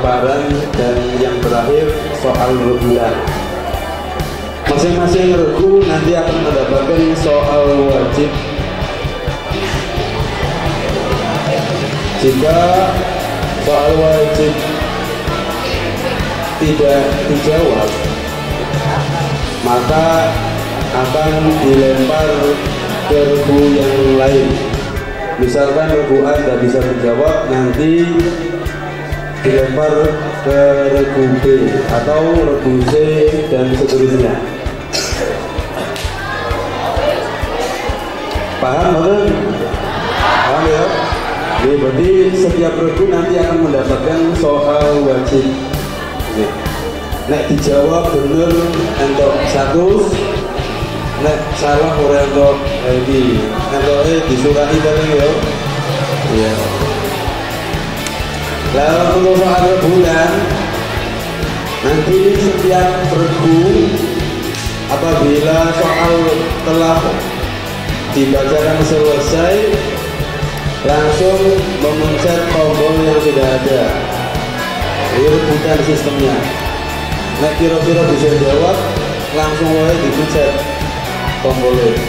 soal lemparan dan yang terakhir soal rebutan. Masing-masing regu nanti akan mendapatkan soal wajib. Jika soal wajib tidak dijawab, maka akan dilempar ke regu yang lain. Misalkan regu A tidak bisa menjawab, nanti dilempar ke regu B atau regu C dan seterusnya. Paham betul? Paham ya? Jadi berarti setiap regu nanti akan mendapatkan soal wajib. Oke. Nek dijawab bener untuk satu, nek salah ora untuk iki. Entuk e disurati bareng ya. Iya. Lalu untuk soal rebutan Nanti setiap regu Apabila soal telah dibacakan selesai Langsung memencet tombol yang sudah ada. Ini rebutan sistemnya. Nah kira-kira bisa jawab Langsung mulai dipencet tombolnya.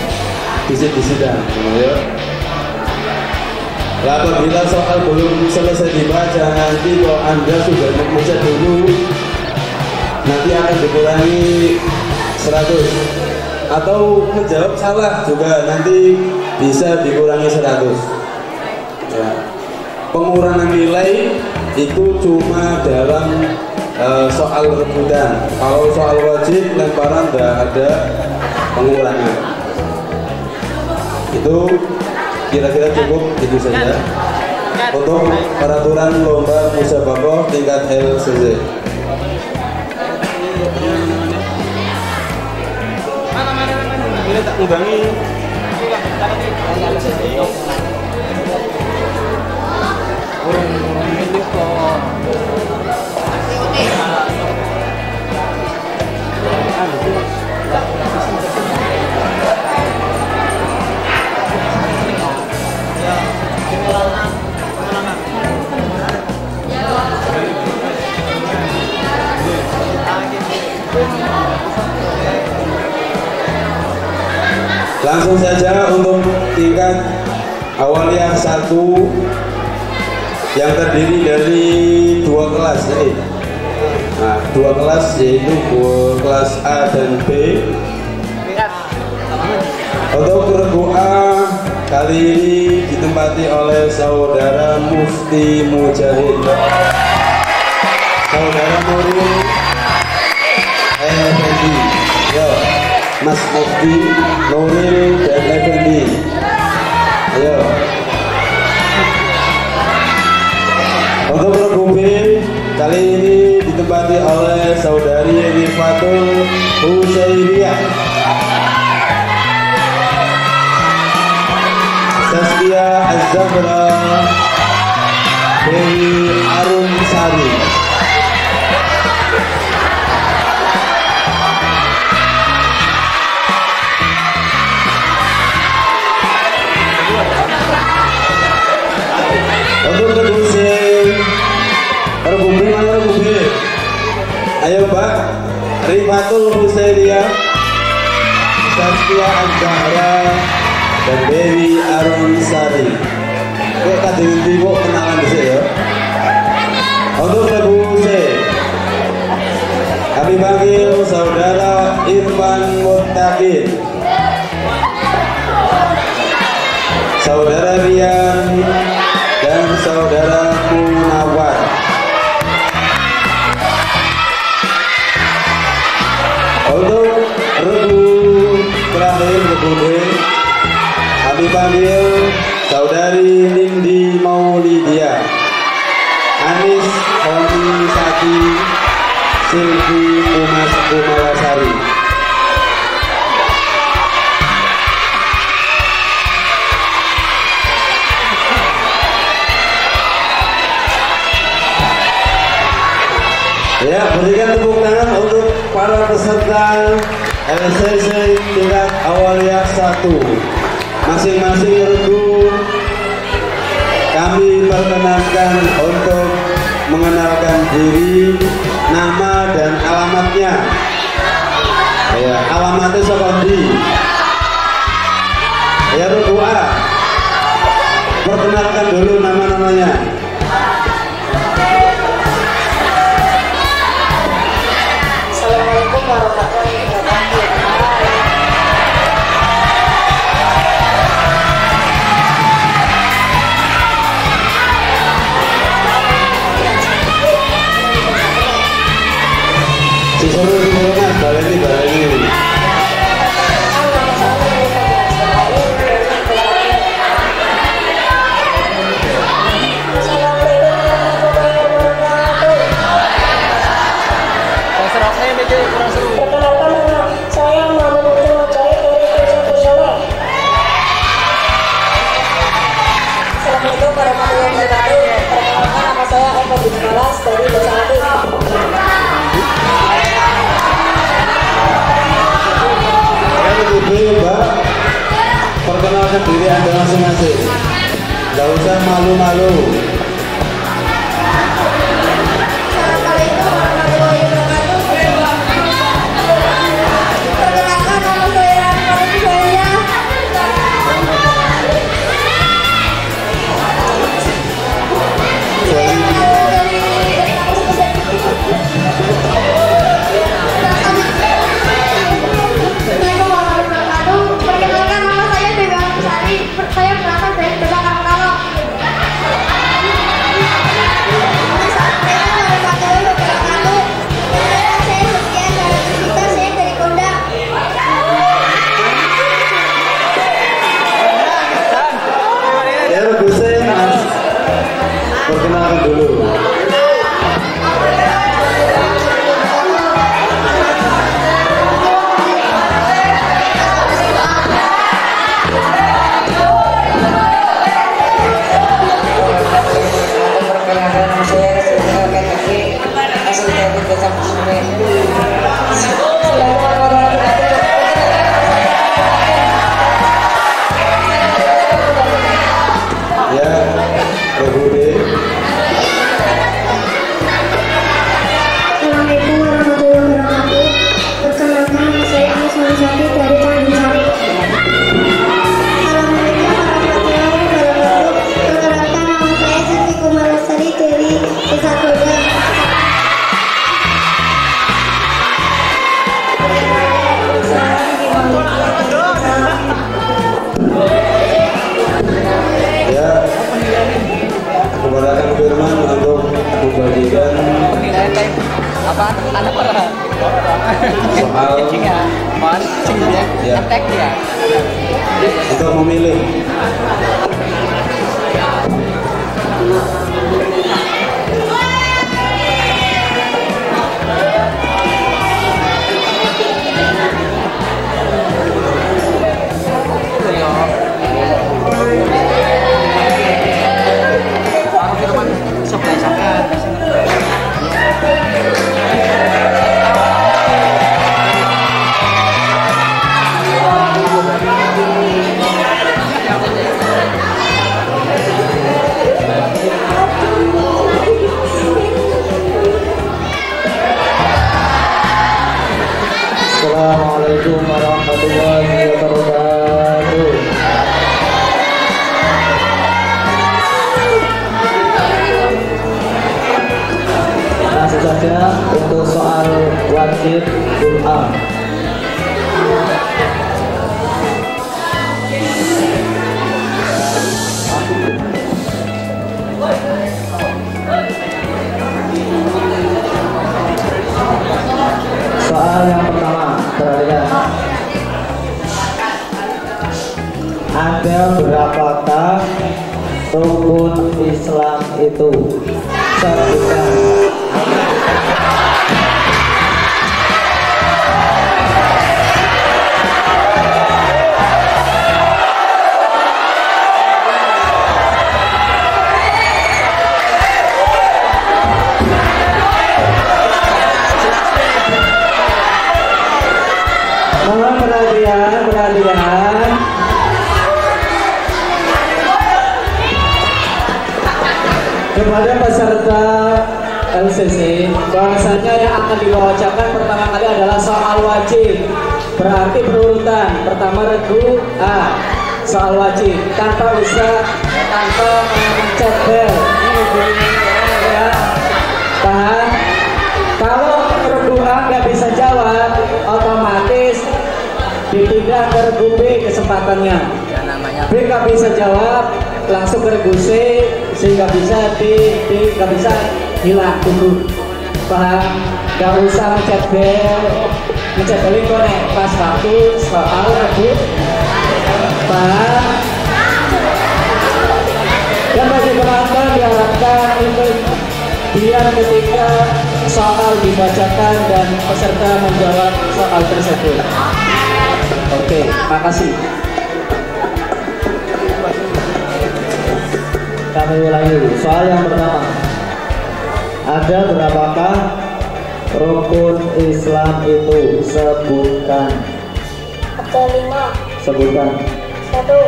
Disit-disitan ya Apabila soal belum selesai dibaca nanti kalau Anda sudah memencet dulu nanti akan dikurangi 100 atau menjawab salah juga nanti bisa dikurangi 100 ya. pengurangan nilai itu cuma dalam uh, soal rebutan. Kalau soal wajib lemparan tidak ada pengurangan. Itu kira-kira cukup itu saja. Untuk peraturan lomba musabakoh tingkat LCC. Mana mana mana. Ini tak Langsung saja untuk tingkat awalnya satu yang terdiri dari dua kelas ini. Nah, dua kelas yaitu kelas A dan B. Untuk regu A kali ini ditempati oleh saudara Mufti Mujahid. Saudara Nurul Mas Mufti, Nuril dan Effendi. Ayo. Untuk B kali ini ditempati oleh saudari Rifatul Husairiyah. Saskia Azabra Dewi Arum Sari Rifatul Husairiyah Saskia Azahra dan Dewi Arun Sari. Kok nanti kok kenalan di sini ya? Untuk regu C, kami panggil saudara Irfan Muttaqin, saudara Rian dan saudara Munawar. dipanggil saudari Nindi Maulidia, Anis Oni Saki, Silvi Umas Umarasari Ya, berikan tepuk tangan untuk para peserta LCC tingkat awal yang satu masing-masing regu kami perkenankan untuk mengenalkan diri nama dan alamatnya. Ya alamatnya seperti ya regu A. Perkenalkan dulu nama-namanya. sendiri Anda masing-masing. Tidak usah malu-malu. anak orang soal mancing ya, ya. ya. itu memilih saja untuk soal wajib Quran. Soal yang pertama, perhatikan. Ada berapakah rukun Islam itu? Sebutkan. Akan dibacakan pertama kali adalah soal wajib. Berarti berurutan pertama regu A. Soal wajib. Tanpa usah tanpa mencet bel ya. Paham? Kalau regu A nggak bisa jawab otomatis dipindah ke regu B kesempatannya. Ya B nggak bisa jawab langsung ke regu C sehingga bisa D D nggak bisa hilang tunggu. Paham nggak usah mencet bel. Mencet bel itu nek pas waktu soal regu paham dan bagi penonton diharapkan untuk biar ketika soal dibacakan dan peserta menjawab soal tersebut. Oke makasih. Kami ulangi soal yang pertama. Ada berapakah rukun Islam itu sebutkan Ada lima. sebutkan Satu,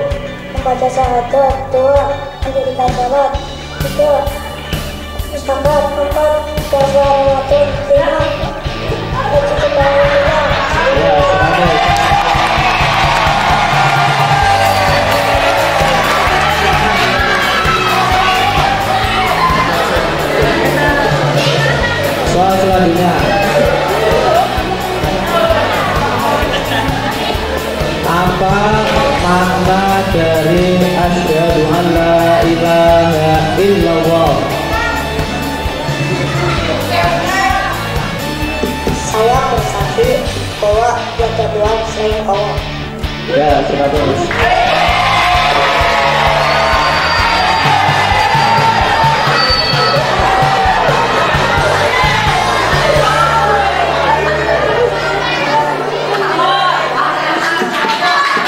membaca syahadat. Dua, mendirikan sholat. Tiga, istighfar. Empat, puasa Ramadan. Lima, ya soal selanjutnya. Apa makna dari asyhadu an la ilaha illallah? Saya bersaksi bahwa Tuhan selain Allah. ya 100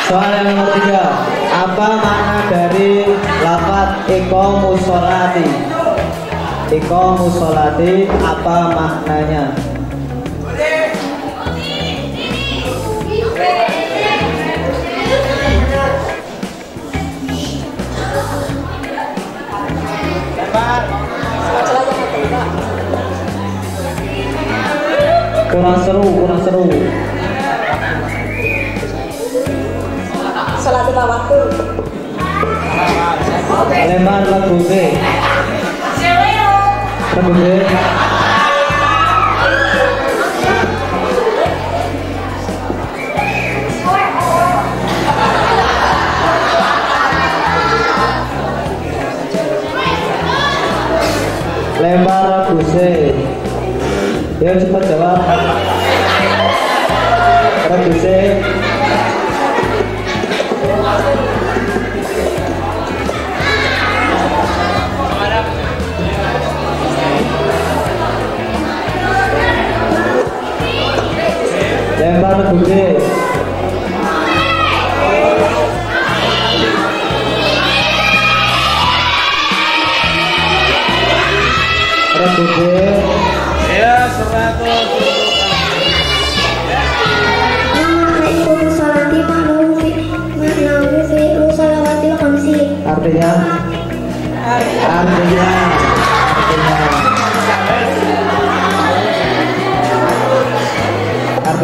Soal yang nomor tiga, apa makna dari lafat iko musolati? Iko musolati apa maknanya? Kurang seru, kurang seru. Sholat lima waktu. Lempar lagu B. Lagu B. Lempar lagu C. Ya cepat jawab. Lagu maknahu fi maknahu fi musalawatil khamsi. Artinya? Artinya? Artinya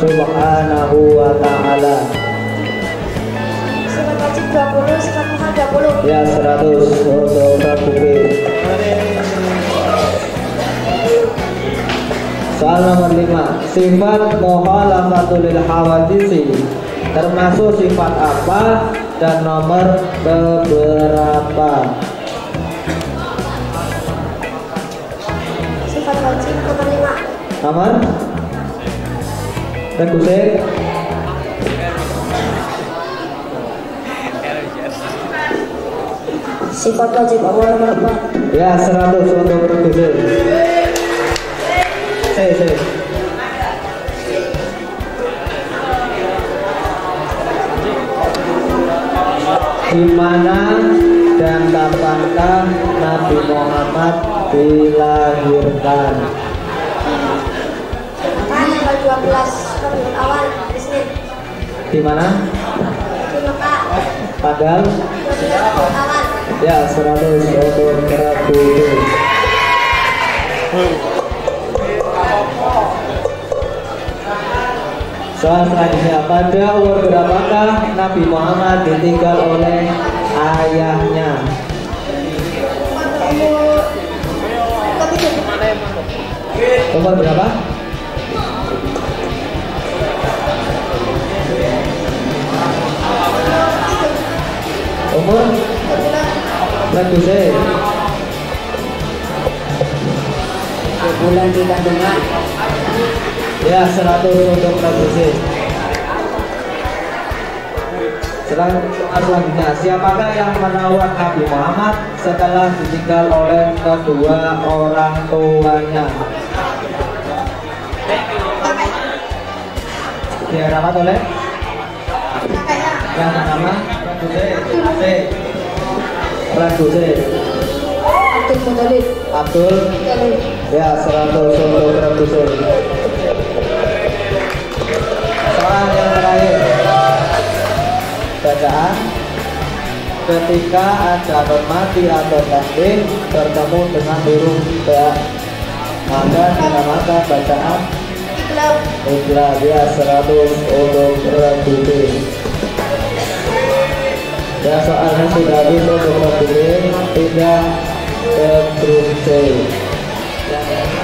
subhanahu wa ta'ala. Sifat wajib 20, sifat muhal 20. Ya 100 untuk Soal nomor 5 Sifat muhalafatul hawadisi Termasuk sifat apa dan nomor keberapa Sifat wajib nomor 5. Nomor Tegusik Sifat wajib nomor 4. Ya 100 untuk Tegusik C, C. Di mana dan kapankah Nabi Muhammad dilahirkan? Tanggal 12 Di mana? di Mekah. Tanggal 12 Rabiul Awal. ya 100 untuk Rabu. Soal selanjutnya, pada umur berapakah Nabi Muhammad ditinggal oleh ayahnya? Umur berapa? Umur lagu saya bulan di kandungan ya 100 untuk Selang- selanjutnya. Siapakah yang merawat Nabi Muhammad setelah ditinggal oleh kedua orang tuanya? Dirawat oleh saya C Abdul Muthalib. Abdul. Ya, 100 untuk Ragusul. Soal yang terakhir. Bacaan. Ketika ada mati atau kambing bertemu dengan huruf ba, maka dinamakan bacaan Iqlal. Ikhlas ya 100 untuk Ragusul. Dan soalnya sudah habis untuk Ragusul, pindah ke.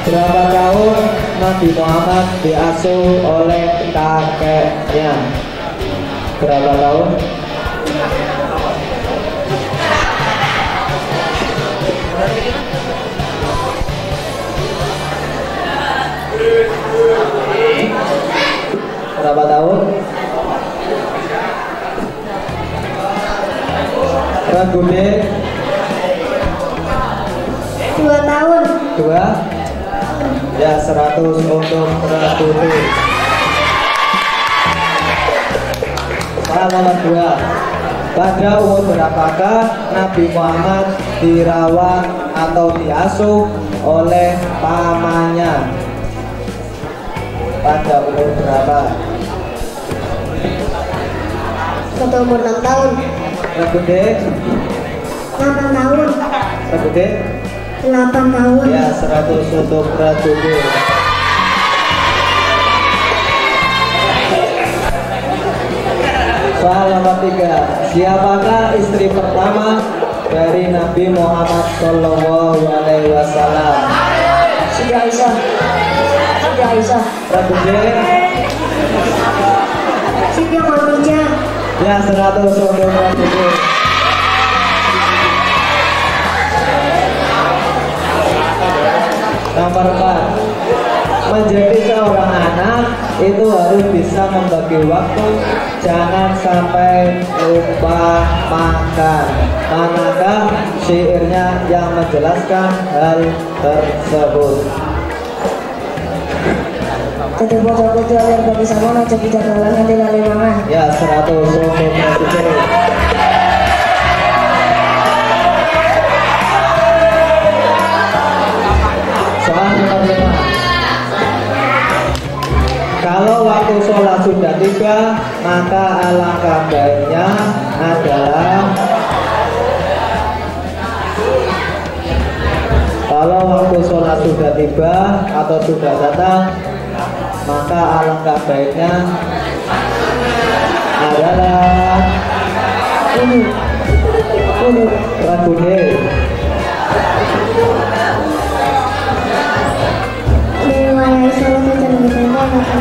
Berapa tahun Nabi Muhammad diasuh oleh kakeknya? Berapa tahun? Berapa tahun? Ragu deh, Dua tahun. dua ya 100 untuk deh. Soal nomor dua pada umur berapakah Nabi Muhammad dirawat atau diasuh oleh pamannya pada umur berapa Pada umur 6 tahun. Ragu deh, 8 tahun. Ragu deh. 8 tahun. Ya, 100 untuk Ratu B. Soal nomor tiga, siapakah istri pertama dari Nabi Muhammad Shallallahu Alaihi Wasallam? Siti Aisyah Siti Aisyah Ratu B, Siti Khadijah. Ya 100 untuk B. Nomor 4 Menjadi seorang anak itu harus bisa membagi waktu. Jangan sampai lupa makan. Manakah syairnya yang menjelaskan hal tersebut Ya 100 untuk presiden Soal nomor 5 Kalau waktu sholat sudah tiba Maka alangkah baiknya adalah Kalau waktu sholat sudah tiba atau sudah datang Maka alangkah baiknya adalah ini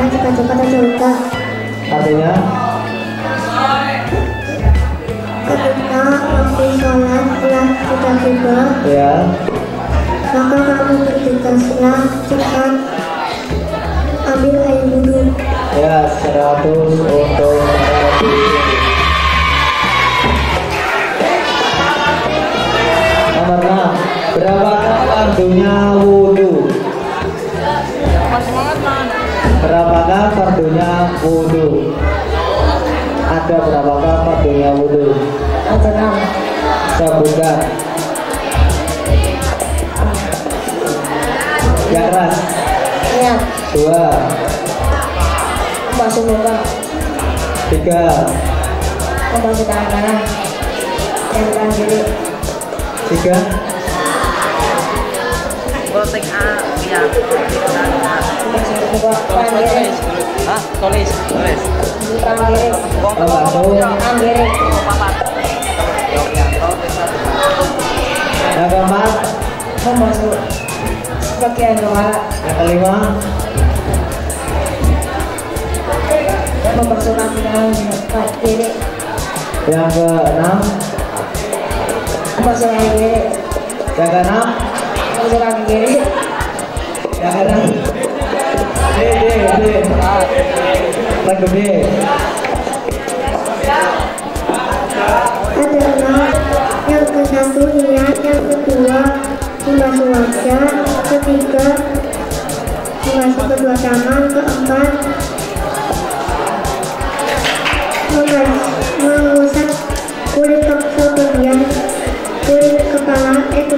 cepat-cepat surga. artinya? Ketika waktu sholat telah sudah tiba, ya. maka kamu berdikaslah cepat ambil air wudhu. ya 100 untuk 6 berapa fardunya wudhu Berapakah fardunya wudhu? Ada berapakah fardunya wudhu? Ada enam. Sebutkan. Yang keras. Niat. Dua, Membasuh muka. tiga, Membasuh tangan kanan. Dan tangan kiri. tiga, Protek A, iya. Tangan kiri. Hah? Tulis. Tulis. Tangan kiri. Membasuh. Tangan kiri. Yang keempat, kepala. yang kelima, yang keenam, Membasuh kaki kiri. yang keenam, Membasuh kaki kiri. yang keenam. D, D, D. Yang gede. Ada enam. Yang ke satu niat, yang kedua membasuh wajah, ketiga membasuh kedua tangan, keempat Yang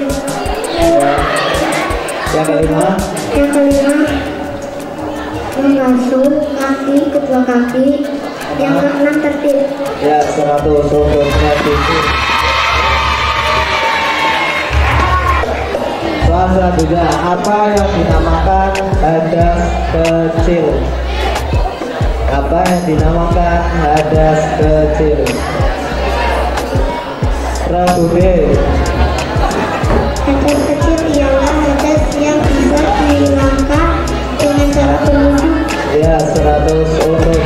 kelima, yang kelima membasuh kaki kedua kaki, yang keenam tertib. ya 100 untuk tinggi. Soal selanjutnya, apa yang dinamakan hadas kecil? Apa yang dinamakan hadas kecil? Rabu B, Hadas kecil ialah hadas yang bisa dihilangkan dengan cara berwudu. ya 100 untuk.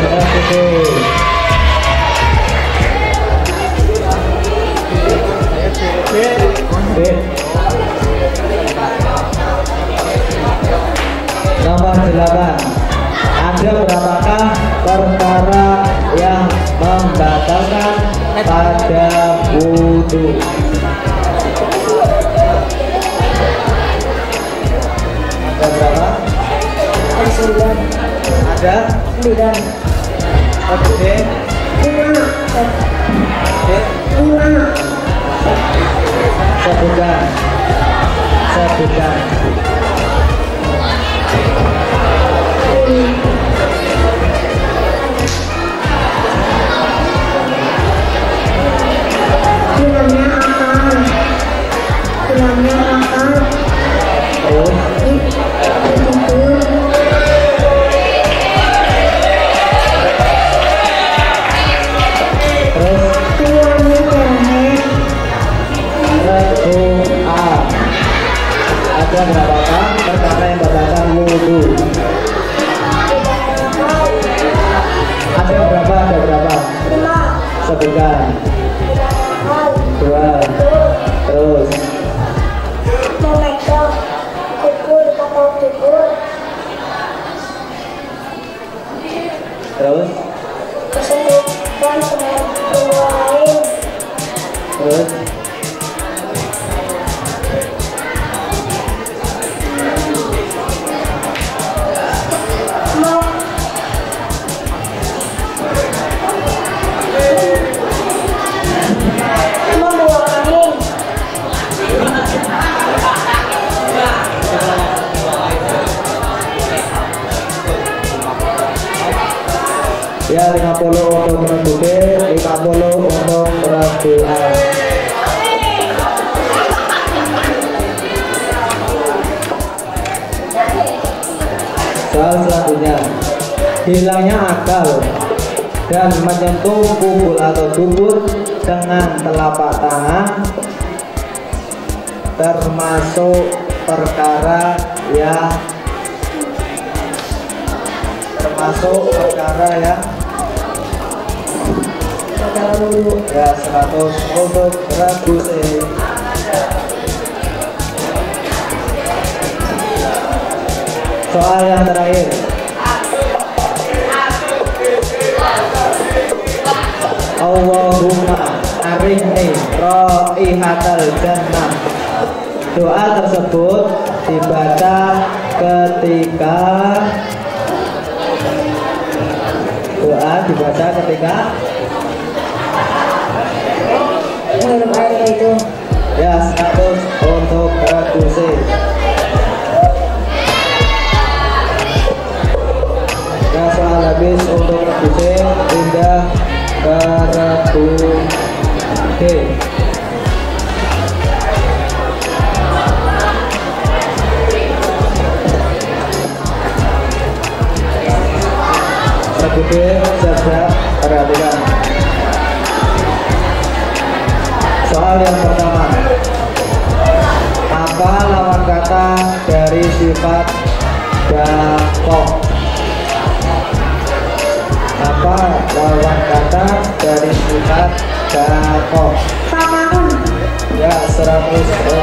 B. Nomor 8 Ada berapakah perkara yang membatalkan pada wudhu? Ada? sembilan, Oke. D. 6 doa tersebut dibaca ketika doa dibaca ketika minum air itu. Ya status untuk reduksi ya setelah habis untuk reduksi pindah ke reduksi D siap-siap perhatikan soal yang pertama apa lawan kata dari sifat dakok apa lawan kata dari sifat dakok Fakahun. ya 100 untuk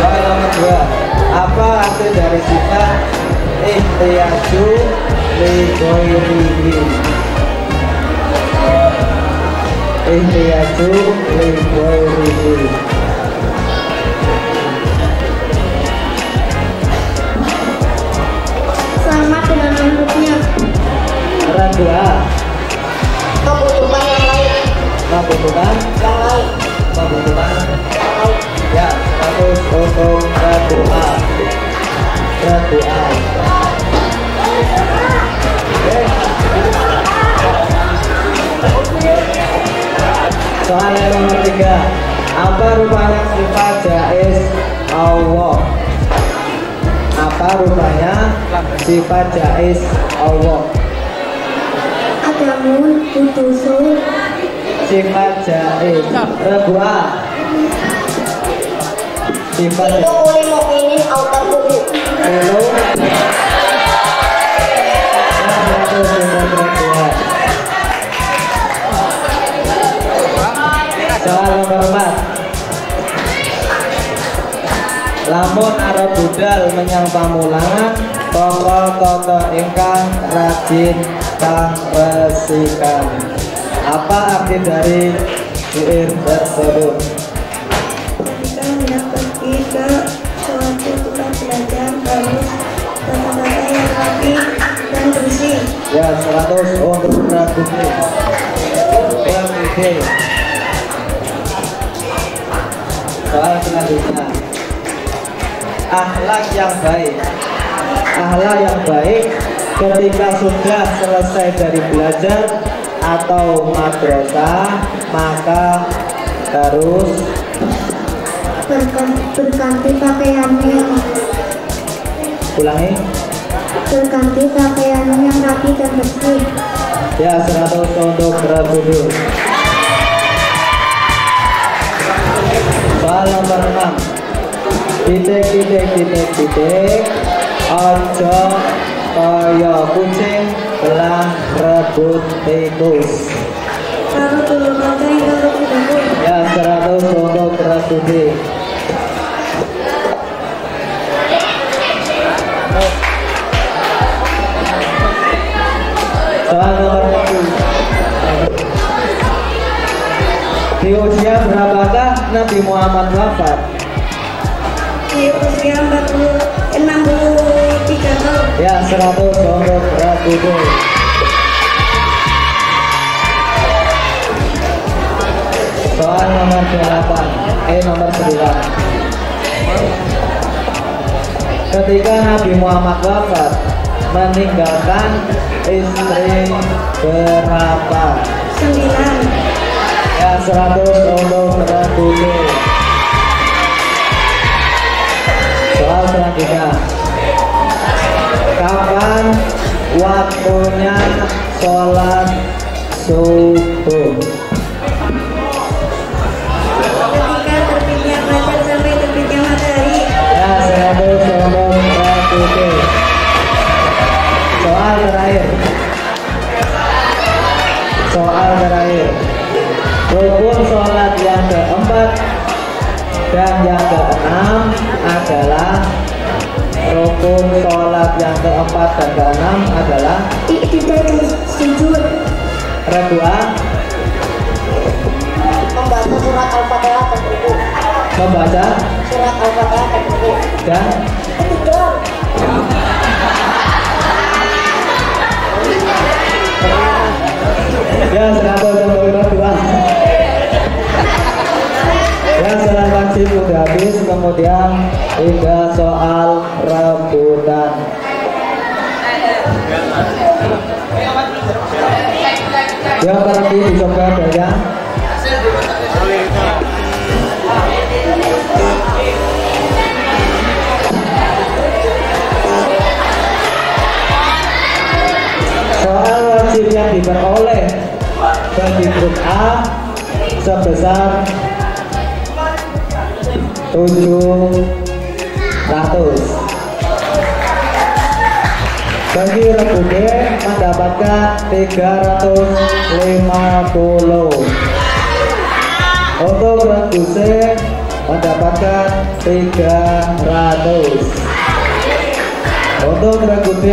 soal nomor dua apa arti dari sifat ihtiyaju li ghairihi ihtiyaju li ghairihi Selamat dengan menurutnya. Ragu A. Kebutuhan yang lain membutuhkan yang lain membutuhkan ya status untuk ragu soal yang nomor tiga. Apa rupanya sifat jais Allah? Apa rupanya sifat jais Allah? Adamun putusul sifat jais. A sifat mukminin autar kubu Hello. Nomor 4 Lamun Arab budal menyang pamulangan Toko toto ingkang rajin kang resikan Apa arti dari syair tersebut? Ya 100 untuk Prabuti Prabuti Soal selanjutnya Akhlak yang baik. Akhlak yang baik Ketika sudah selesai dari belajar Atau madrasah Maka harus Bergan- Berganti pakaiannya. Ulangi berganti pakaiannya yang rapi dan bersih. Ya 100 untuk Soal nomor 6 Titik titik titik titik. Ojo kaya kucing belah rebut tikus. Ya 100 untuk Soal Nabi Muhammad wafat? di usia 40, 63 tahun. Ya 100 untuk Prabuti Soal nomor 8 Eh nomor 9 Ketika Nabi Muhammad wafat Meninggalkan istri berapa? Sembilan. Ya 100 untuk Prabuti Soal selanjutnya Kapan waktunya sholat subuh? Ketika terbitnya sampai terbitnya matahari. Ya. Soal terakhir. Soal terakhir. Rukun keenam adalah rukun sholat yang keempat dan keenam adalah ikhtidalus sujud kedua membaca surat al-fatihah tertutup membaca surat al-fatihah tertutup dan ketiga Ya, senang-senang, dua buku dan ketiga kemudian tiga soal rebutan. Yang berarti dicoba daya. Soal wajib yang diperoleh bagi grup A sebesar 700 bagi regu D mendapatkan 350 untuk regu C mendapatkan 300 untuk regu D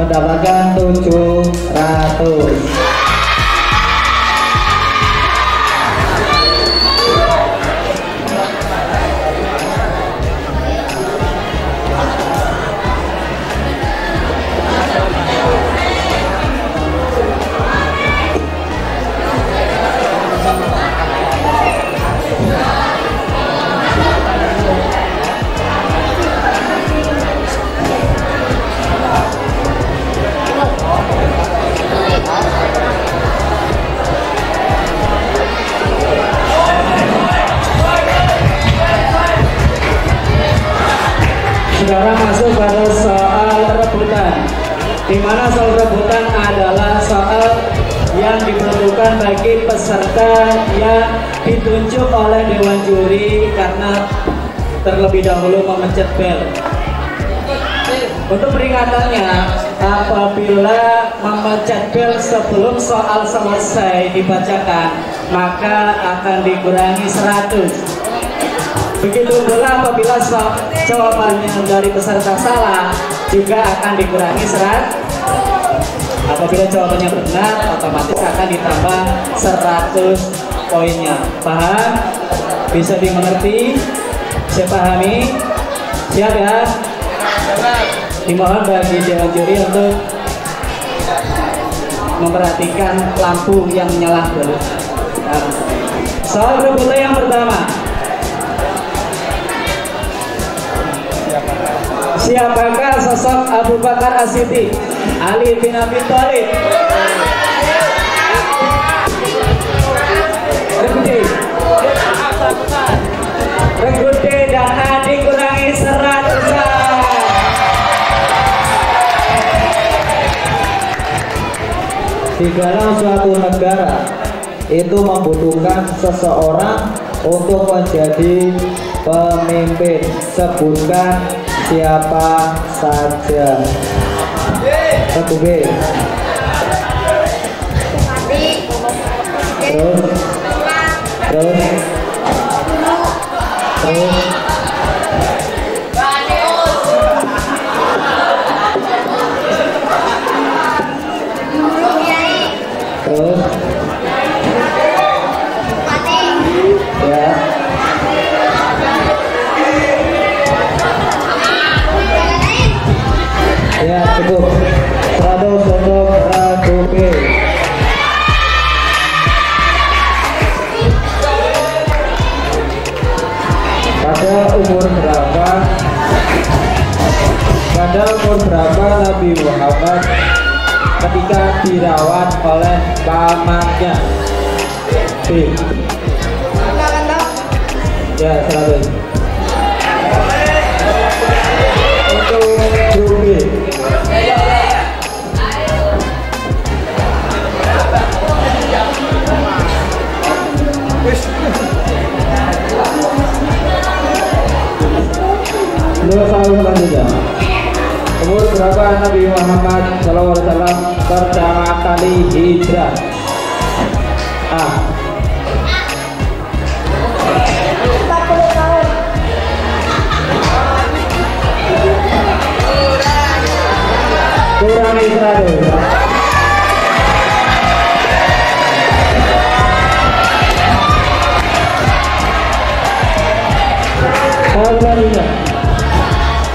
mendapatkan 700 Sekarang masuk pada soal rebutan di mana soal rebutan adalah soal yang diperlukan bagi peserta yang ditunjuk oleh Dewan Juri karena terlebih dahulu memencet bel. Untuk peringatannya, apabila memencet bel sebelum soal selesai dibacakan, maka akan dikurangi 100. Begitu pula apabila jawabannya dari peserta salah juga akan dikurangi serat. Apabila jawabannya benar, otomatis akan ditambah 100 poinnya. Paham? Bisa dimengerti? Saya pahami? Siap ya? Dimohon bagi dewan juri untuk memperhatikan lampu yang menyala dulu. Soal rebutan yang pertama. Siapakah sosok Abu Bakar As-Siddiq? Ali bin Abi Thalib. Dan kurangi 100. Di dalam suatu negara itu membutuhkan seseorang untuk menjadi pemimpin. Sebutkan siapa saja. Satu B. Kurangi 100 Tahun selanjutnya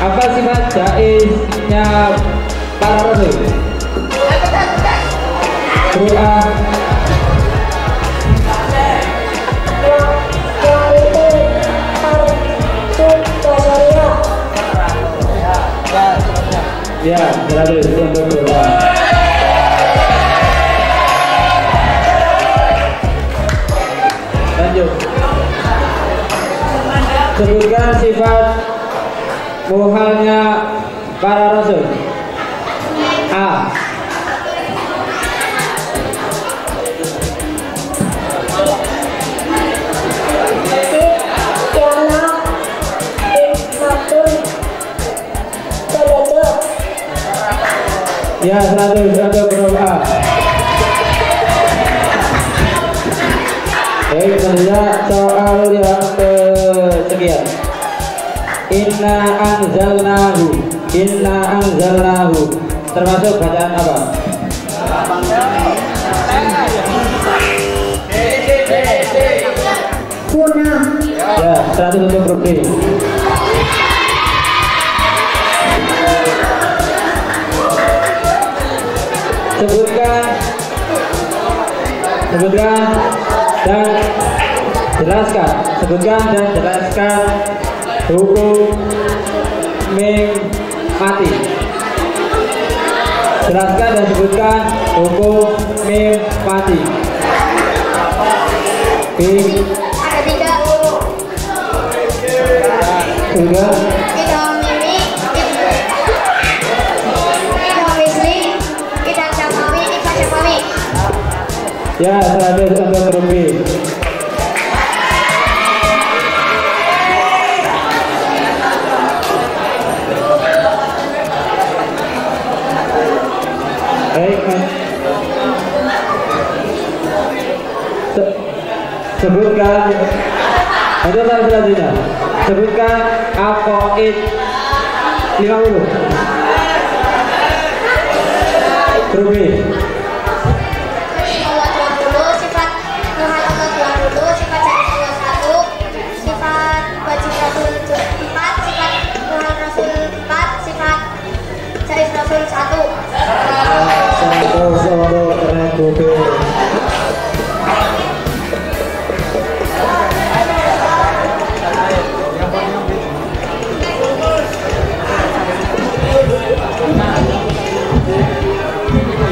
Apa sifat jaiznya para rasul? Doa Ya, 100 untuk A. Lanjut. Sebutkan sifat muhalnya para rasul. A. Ya, 100 untuk guru A. Baik, selanjutnya soal yang kesekian. Inna anzalnahu Inna anzalnahu Termasuk bacaan apa? Punah Ya, 100 untuk grup B Sebutkan. Sebutkan Dan Jelaskan. Sebutkan dan jelaskan Hukum Mim Mati Jelaskan dan sebutkan Hukum Mim Mati Ada tiga. Tiga Ya, 100 untuk grup B. Baik, Mas. Se- sebutkan untuk soal selanjutnya sebutkan akoid 50 grup B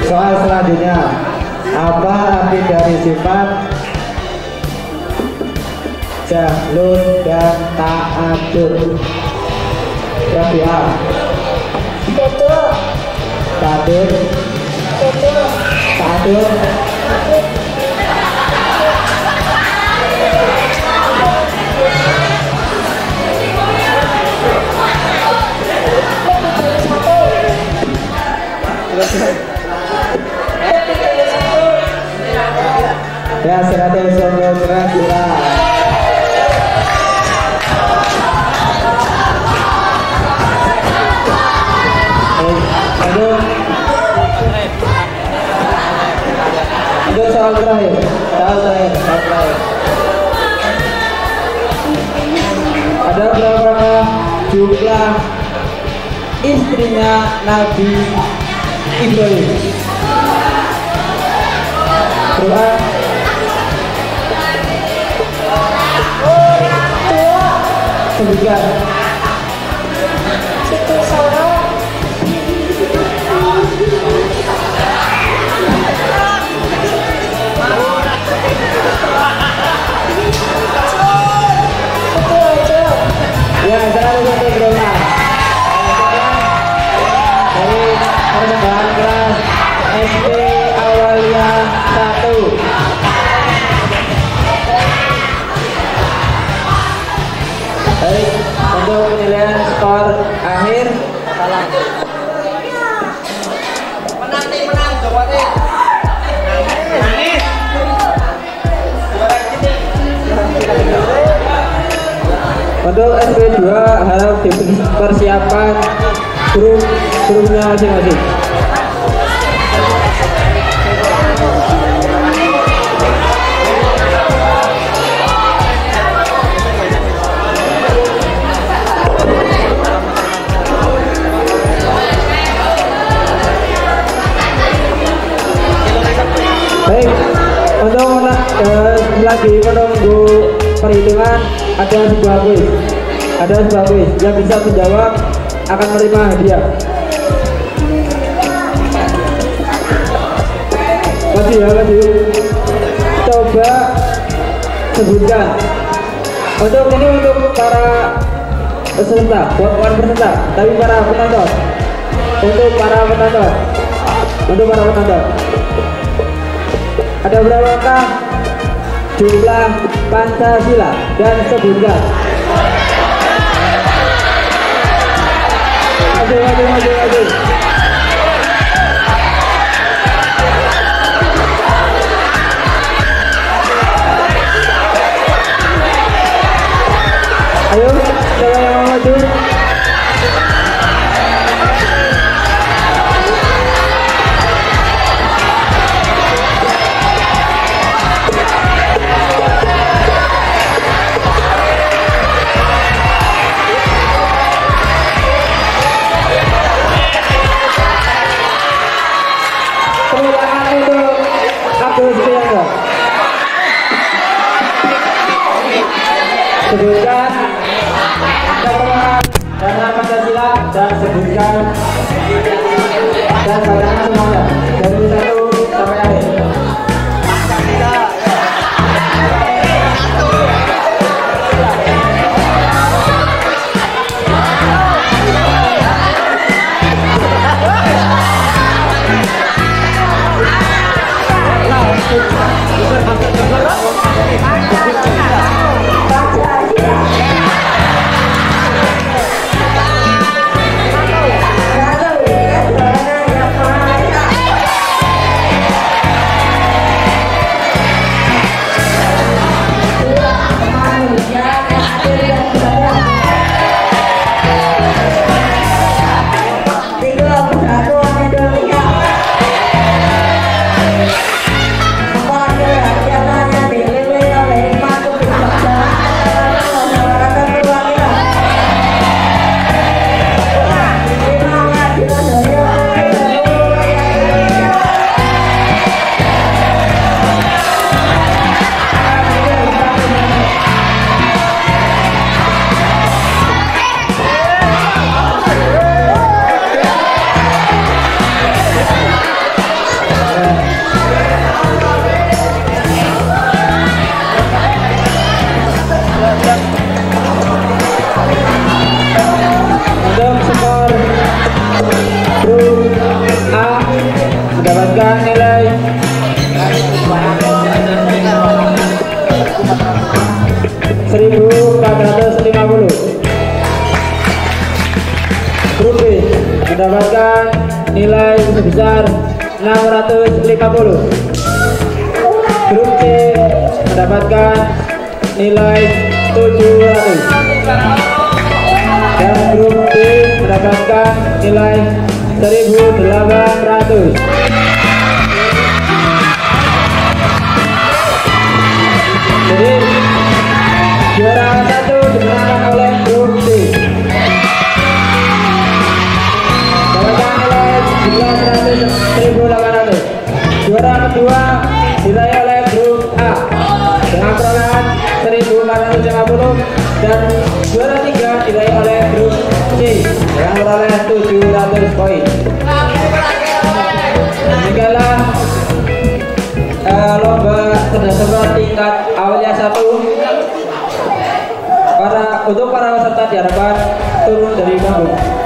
Soal selanjutnya Apa arti dari sifat Jahlun dan ta'adur Rabia Betul. Betul Ta'adur Ya, 100 untuk Dracula. Terakhir. Soal terakhir. Soal terakhir. Ada berapa jumlah istrinya Nabi Ibrahim? Berapa? Sebutkan. Dipersiapkan grup grupnya masing-masing. Baik, untuk eh, lagi menunggu perhitungan ada sebuah kuis ada paris yang bisa menjawab akan menerima hadiah. Kasih ya kasih coba sebutkan. Untuk ini untuk para peserta bukan peserta tapi para penonton. Untuk para penonton. Untuk para penonton. Ada berapakah jumlah Pancasila? Dan sebutkan. Ayun, kaya naman sebutkan dan bacakan semuanya Grup C mendapatkan nilai tujuh ratus dan grup D mendapatkan nilai 1800 dan juara tiga diraih oleh grup C dengan perolehan 700 poin. Demikianlah eh, lomba cerdas tingkat awalnya satu. Para untuk para peserta diharapkan turun dari panggung.